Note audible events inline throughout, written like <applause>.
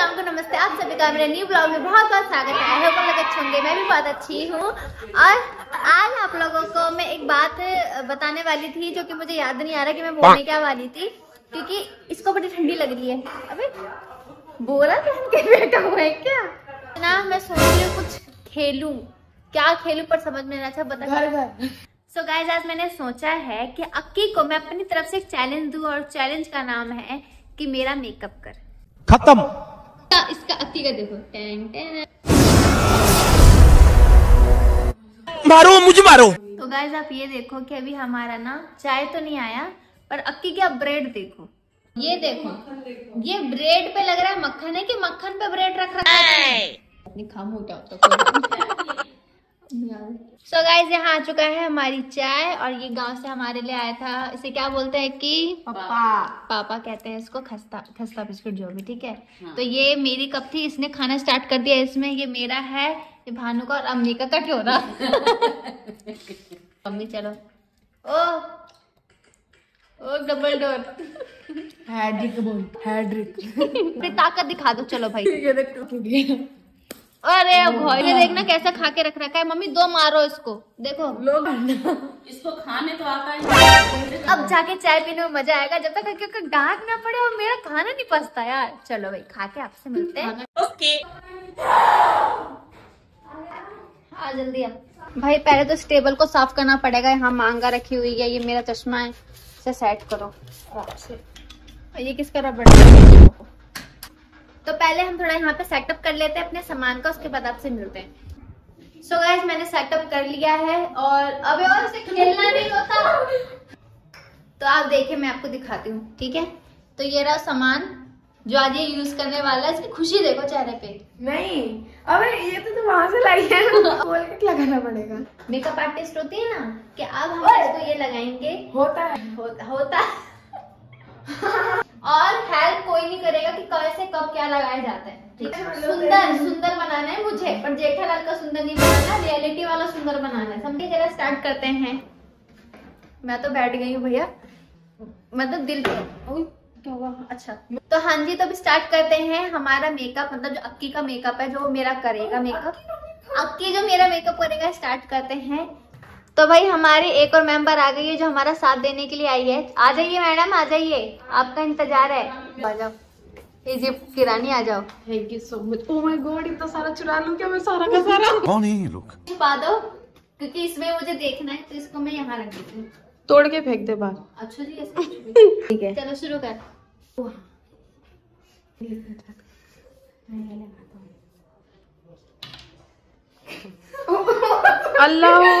अस्सलाम वालेकुम नमस्ते आप सभी का मेरे न्यू ब्लॉग में बहुत बहुत स्वागत है। आई होप लोग अच्छे होंगे मैं भी बहुत अच्छी हूँ। और आज आप लोगों को मैं एक बात बताने वाली थी जो कि मुझे याद नहीं आ रहा कि मैं बोलने क्या वाली थी क्योंकि इसको बड़ी ठंडी लग रही है। अबे बोला पहन के बैठा हुआ है क्या? ना मैं सोच रही हूँ कुछ खेलूं। क्या खेलूं पर समझ में नहीं अच्छा बता। सो गाइज़ आज मैंने सोचा है कि अक्की को मैं अपनी तरफ़ से एक चैलेंज दूँ और चैलेंज का नाम है कि मेरा मेकअप कर। खत्म। इसका इसका अति का देखो। टेन टेन मारो मुझे मारो। तो गाइज़ आप ये देखो कि अभी हमारा ना चाय तो नहीं आया पर अक्की क्या ब्रेड देखो। ये देखो ये ब्रेड पे लग रहा है मक्खन है कि मक्खन पे ब्रेड रख रहा है? अपनी खाम हो जाओ सो गाइज़ यहाँ आ चुका है हमारी चाय और ये गाँव से हमारे लिए आया था। इसे क्या बोलते हैं कि? पापा। पापा कहते हैं इसको खस्ता खस्ता बिस्कुट जो भी ठीक है? हाँ। तो ये मेरी कप थी इसने खाना स्टार्ट कर दिया इसमें। ये मेरा है ये भानु का और अम्मी का कट हो रहा अम्मी चलो। ओ ओ डबल डोर हैड्रिक बोल हैड्रिक <laughs> ताकत दिखा दो चलो भाई। देख। तू अरे भाई ये देखना कैसा खा के रख रखा है। मम्मी दो मारो इसको। देखो। लोग इसको खाने तो आता है। अब जाके चाय पीने में मज़ा आएगा। जब तक क्योंकि डांट ना पड़े और मेरा खाना नहीं पसता यार। चलो भाई खा के आपसे मिलते हैं। ओके। आ जल्दी आ। भाई पहले तो इस टेबल को साफ़ करना पड़ेगा। यहाँ मांगा रखी हुई है। ये मेरा चश्मा है। इसे सेट करो। और ये किसका रबड़ है? तो पहले हम थोड़ा यहाँ पे सेटअप कर लेते हैं अपने सामान का उसके बाद आपसे मिलते हैं। सो so गाइस मैंने सेटअप कर लिया है और अबे और इसे खेलना नहीं होता। तो आप देखिए मैं आपको दिखाती हूँ ठीक है? तो ये रहा सामान जो आज ये यूज़ करने वाला है इसकी खुशी देखो चेहरे पे। नहीं अबे ये तो तू वहाँ से लाई है। <laughs> बोल के लगाना पड़ेगा। मेकअप आर्टिस्ट होती है ना कि अब हम इसको ये लगाएँगे। होता है। हो, होता <laughs> और हेल्प कोई नहीं करेगा कि कैसे कब क्या लगाया जाता है। ठीक है सुंदर सुंदर बनाना है मुझे पर जेठालाल का सुंदर नहीं बनाना रियलिटी वाला सुंदर बनाना है। समझे? जरा स्टार्ट करते हैं। मैं तो बैठ गई हूँ भैया। मतलब दिल पे। क्या हुआ? अच्छा। तो हाँ जी तो अब स्टार्ट करते हैं हमारा मेकअप मतलब जो अक्की का मेकअप है जो मेरा करेगा मेकअप अक्की जो मेरा मेकअप करेगा स्टार्ट करते हैं। तो भाई हमारे एक और मेंबर आ गई है जो हमारा साथ देने के लिए आई है। आ जाइए मैडम आ जाइए। आपका इंतज़ार है। आ जाओ। किरानी आ जाओ। Thank you so much oh my God इतना सारा चुरा लूँ क्या मैं? सारा का सारा। कौन है ये लोग? छुपा दो क्योंकि इसमें मुझे देखना है तो इसको मैं यहाँ रख देती हूँ। तोड़ के फेंक दे बाहर। अच्छा जी। <laughs> ठीक है। चलो शुरू कर। <laughs> अल्लाह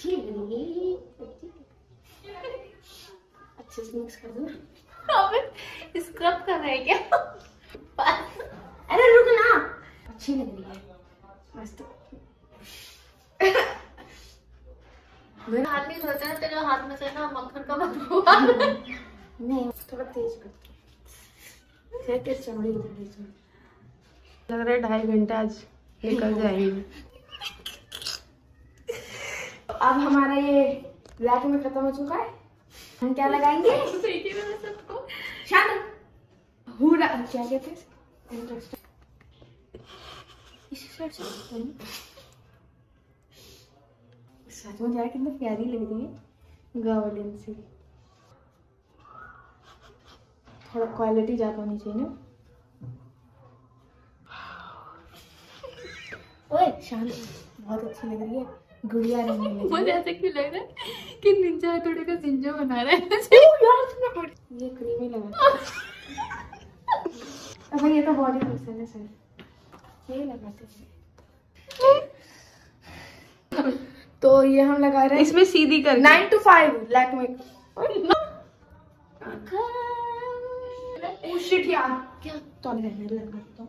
अच्छी लग रही है अच्छे से मिक्स कर दो स्क्रब कर रहे हैं क्या अरे रुक ना अच्छी लग रही है मस्त हाथ नहीं धोते ना तेरे हाथ में से ना मक्खन का बदबू। नहीं थोड़ा तेज कर तेज तेज चमड़ी लग रहा है ढाई घंटे आज निकल जाएँगे अब हमारा ये ब्लैक में खत्म हो चुका है। हम क्या लगाएँगे? <laughs> हुरा क्या कहते। सच में यार कितना प्यारी लग रही है। गावलिन से। थोड़ा क्वालिटी ज़्यादा होनी चाहिए ना। ओए। शांत। बहुत अच्छी लग रही है। गुड़िया रंग रही <laughs> है। मुझे ऐसे क्यों लग रहा है कि निंजा हथौड़े का जिंजा बना रहा है? <laughs> यार ये क्रीम ही। लगा अब ये तो बॉडी लोशन है सर ये लगाते हैं। <laughs> तो ये हम लगा रहे हैं। इसमें सीधी कर नाइन टू फाइव लैक में ओ क्या तो लगा तो।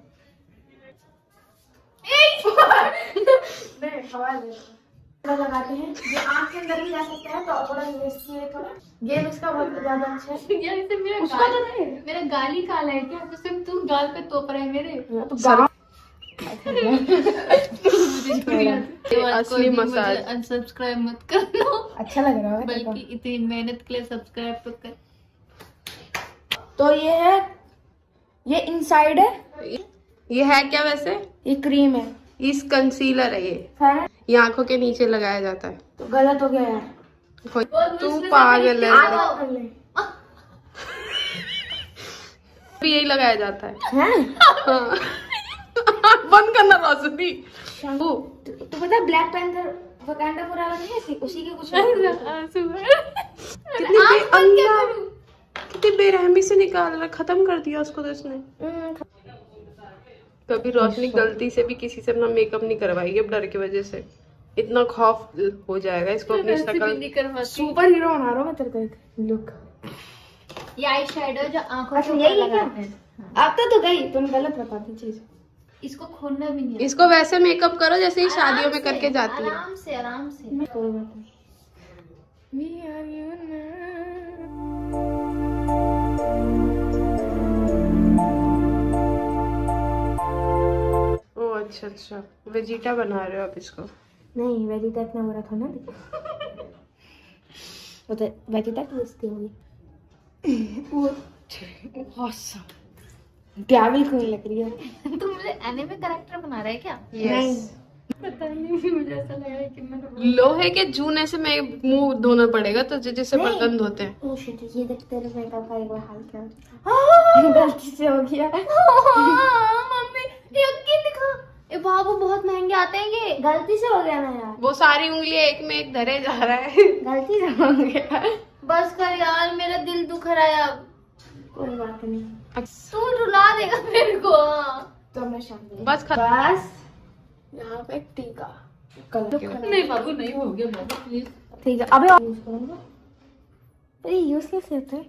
नहीं हवा दे थोड़ा लगाते हैं ये आँख के अंदर भी जा सकता है तो थोड़ा है थोड़ा गेम इसका बहुत ज़्यादा अच्छा है। यार इसे मेरा उसका गाल तो नहीं। मेरा गाल ही काला है क्या? तो सिर्फ़ तू गाल पे तोप रहा है मेरे? तो <laughs> असली मसाज। अनसब्सक्राइब मत करना। अच्छा लग रहा है बल्कि इतनी मेहनत के लिए सब्सक्राइब तो कर। तो ये है ये इनसाइड है। ये है क्या वैसे? ये क्रीम है। इस कंसीलर है ये। है। ये आँखों के नीचे लगाया जाता है। तो गलत हो गया यार। तू पागल है भी <laughs> यही लगाया जाता है। हैं? हाँ। <laughs> बंद करना रोशनी। तो, तो पता ब्लैक पैंथर वकांडा पूरा नहीं है? उसी- के कुछ <laughs> कितनी अल्लाह कितनी बेरहमी से निकाल रहा खत्म कर दिया उसको तो इसने। हम्म, कभी रोशनी गलती से भी किसी से अपना मेकअप नहीं करवाएगी अब डर की वजह से। इतना खौफ हो जाएगा इसको अपनी शक्ल सुपर हीरो बना रहा हूँ मैं तेरे को एक लुक ये आई शेडो जो आँखों अच्छा, यही है लगाते हैं। आपका तो गई तुम गलत बताती चीज़। इसको खोलना भी नहीं इसको वैसे मेकअप करो जैसे ही शादियों में करके जाती है। आराम से आराम से। We are united. ओ अच्छा अच्छा। वेजिटा बना रहे हो आप इसको। नहीं वेजिटा इतना बुरा था ना <laughs> <laughs> वो तो वेजिटा की बेइज्जती होगी डेविल क्यों लग रही है? तुम मुझे एनिमे करेक्टर बना रहे है क्या? यस पता नहीं मुझे ऐसा लग रहा है कि मैं लोहे के जूने से मैं मुँह धोना पड़ेगा तो जि- जिससे बर्तन धोते हैं। ओ शिट ये देख तेरे मेकअप का एक बार हाल क्या गलती से हो गया? <laughs> मम्मी यकीन ए बाबू बहुत महँगे आते हैं ये। गलती से हो गया ना यार। वो सारी उंगलियाँ एक में एक धरे जा रहा है। गलती से हो गया। बस कर यार मेरा दिल दुख रहा है अब। कोई बात नहीं। तू रुला देगा मेरे को। तो मैं शांत बस खत्म बस। यहाँ पे टीका। नहीं बाबू नहीं हो गया बाबू प्लीज़ ठीक है अबे यूज़ करूँगा? अरे यूज़ कैसे होता है?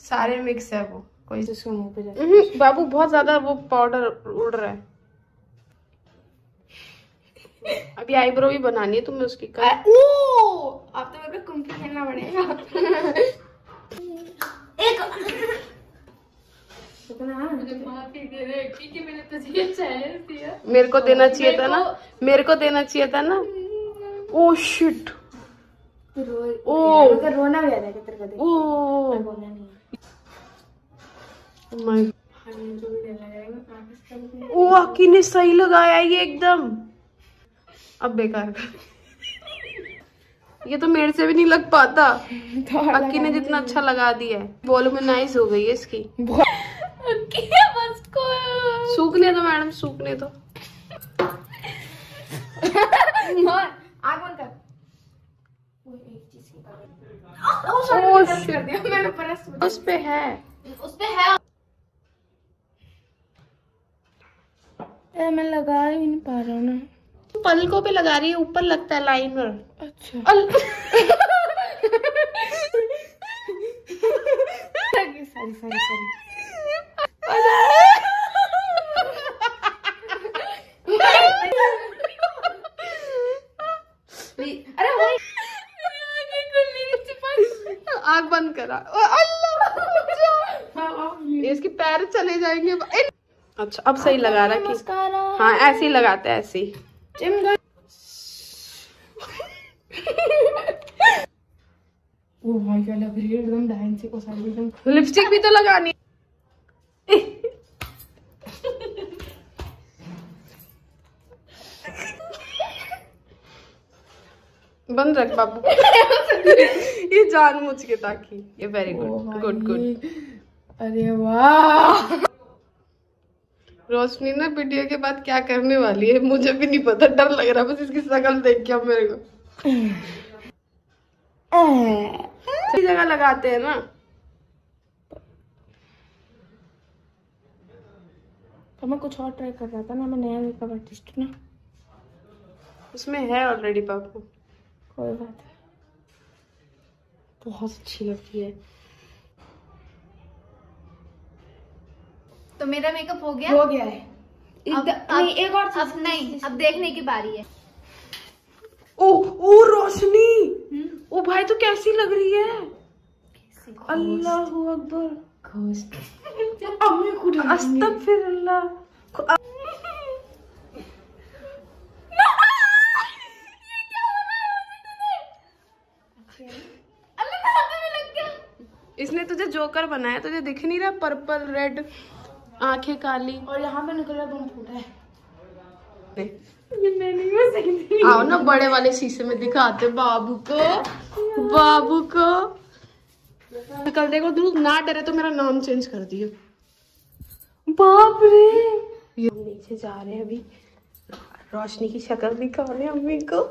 सारे मिक्स है वो कोई जिसको मुँह पे जाए हम्म, बाबू बहुत ज़्यादा वो पाउडर उड़ रहा है। अभी आईब्रो भी बनानी है तुम्हें उसकी कर ओ अब तो मेरे को कुंफी खेलना पड़ेगा। एक रहे दिया मेरे को देना चाहिए था ना? मेरे को देना चाहिए था ना? ओ शिट रो ओ। रोना भी आ जाएगा तेरे को देख ओ माय ओ अक्की ने सही लगाया ये एकदम। अब बेकार। ये तो मेरे से भी नहीं लग पाता। अक्की ने जितना अच्छा लगा दिया है। वॉल्यूमनाइज हो गई है इसकी। क्या बस को। सूखने दो मैडम सूखने दो। आग बंद कर। वो एक चीज़ की बात ओ ओ सॉरी shit. कर दिया। मैंने परस उस पे है। उस पे है। मैं लगा ही नहीं पा रहा हूँ ना। पलकों पे लगा रही है ऊपर लगता है लाइनर अच्छा। अल- सॉरी सॉरी सॉरी अरे आग बंद करा। अल्लाह इसके पैर चले जाएँगे। अच्छा अब सही लगा रहा कि हाँ ऐसे ही लगाते हैं ऐसे ही। चिमगा ओ भाई क्या लग रही है एकदम डांस को सारी एकदम <laughs> लिपस्टिक भी तो लगानी। बंद रख बाबू। ये जान मुझ के ताकि। ये वेरी गुड गुड गुड अरे वाह। रोशनी ना वीडियो के बाद क्या करने वाली है? मुझे भी नहीं पता डर लग रहा बस इसकी शक्ल देख के अब मेरे को। जगह लगाते हैं ना। तो मैं कुछ और ट्राई कर रहा था ना मैं नया मेकअप आर्टिस्ट ना। उसमें है ऑलरेडी पापू। कोई बात है बहुत अच्छी लगती है। तो मेरा मेकअप हो गया? हो गया है। अब, नहीं, एक और अब नहीं अब देखने की बारी है। ओ ओ रोशनी! ओ भाई तो कैसी लग रही है? अल्लाह अकबर। अम्मी। अस्तगफिरुल्लाह। अल्लाह इसने तुझे जोकर बनाया तुझे दिख नहीं रहा पर्पल रेड। आँखें काली। और यहाँ पे निकल रहा बम फूटा है। आओ ना बड़े वाले शीशे में दिखाते बाबू को। बाबू को। कल देखो तू ना डरे तो मेरा नाम चेंज कर दियो। बाप रे। ये नीचे जा रहे हैं अभी। रोशनी की शक्ल दिखाने अम्मी को।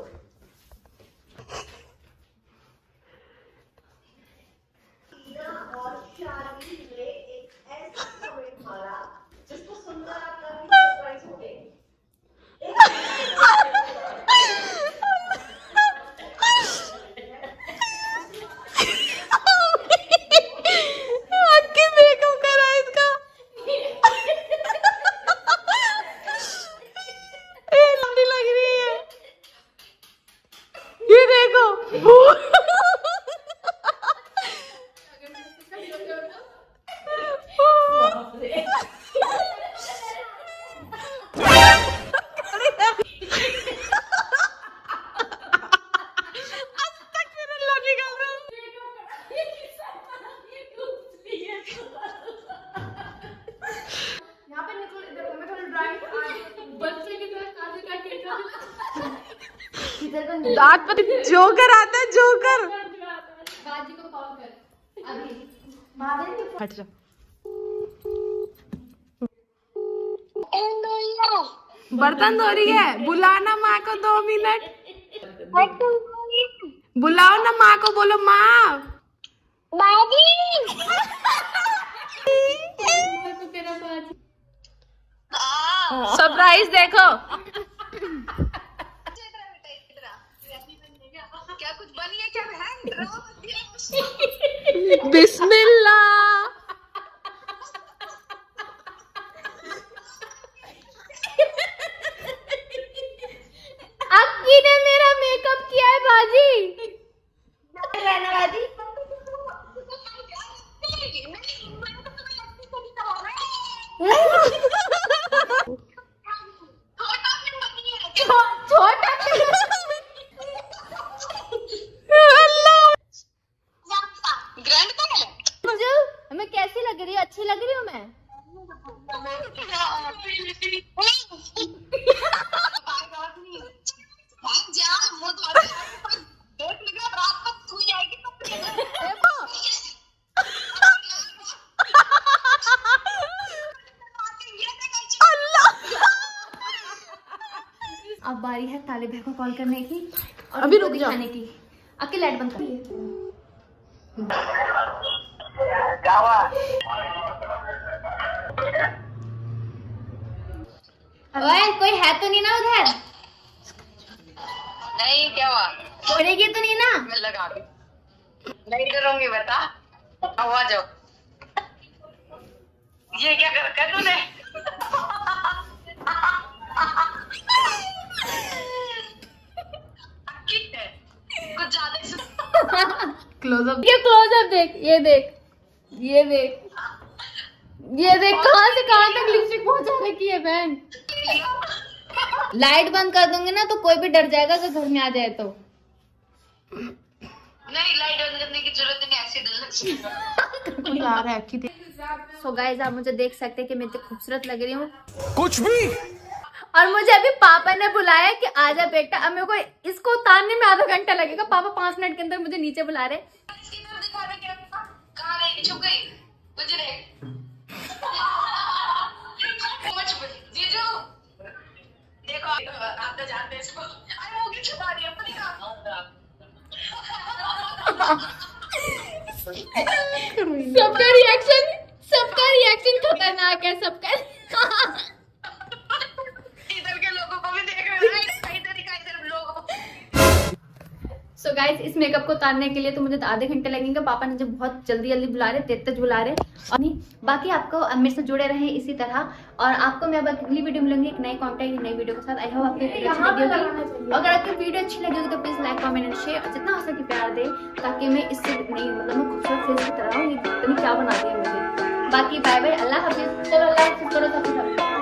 हट जा। बर्तन धो रही है। बुलाना माँ को दो मिनट। बुलाओ ना माँ को बोलो माँ। सरप्राइज़ देखो। बिस्मिल्लाह क्या ने मेरा मेकअप किया है बाजी रहना बाजी छोटा मुझे मैं कैसी लग रही हूँ अच्छी लग रही हूँ मैं अब बारी है ताले भाई को कॉल करने की और अभी रुक। दिखाने की अकेले लाइट बंद कर ओए कोई है तो नहीं ना उधर? नहीं क्या हुआ? छोड़ेगी तो नहीं ना? मैं लगा नहीं करूँगी बता। अब आ जाओ। ये क्या कर कर तूने? क्लोजअप <laughs> ये क्लोजअप देख ये देख ये देख। ये देख कहाँ से कहाँ तक लिपस्टिक पहुँचा रखी है बहन? लाइट बंद कर दूँगी ना तो कोई भी डर जाएगा अगर घर में आ जाए तो। नहीं लाइट बंद करने की ज़रूरत नहीं ऐसी डर है। सो गाइज़ आप मुझे देख सकते हैं कि मैं इतनी खूबसूरत लग रही हूँ। कुछ भी। और मुझे अभी पापा ने बुलाया कि आजा बेटा। अब मेरे को इसको उतारने में आधा घंटा लगेगा। पापा पाँच मिनट के अंदर मुझे नीचे बुला रहे। सबका रिएक्शन सबका रिएक्शन खतरनाक है सबका सो गाइज़ इस मेकअप को उतारने के लिए तो मुझे तो आधे घंटे लगेंगे। पापा ने जो बहुत जल्दी जल्दी बुला रहे, तेज तेज बुला रहे। और नहीं, बाकी आपको मेरे से जुड़े रहे इसी तरह। और आपको मैं अब अगली वीडियो मिलूँगी एक नए कॉन्टेंट नई वीडियो के साथ। आई होप आपको अगर आपकी वीडियो अच्छी लगी होगी तो please like comment and share और जितना हो सके प्यार दे, ताकि मैं इससे नहीं मतलब मैं खूबसूरत फेस की तरह हूँ। क्या बना दिया मुझे। बाकी बाय बाय अल्लाह हाफिज। चलो हाफिज, करो सबसे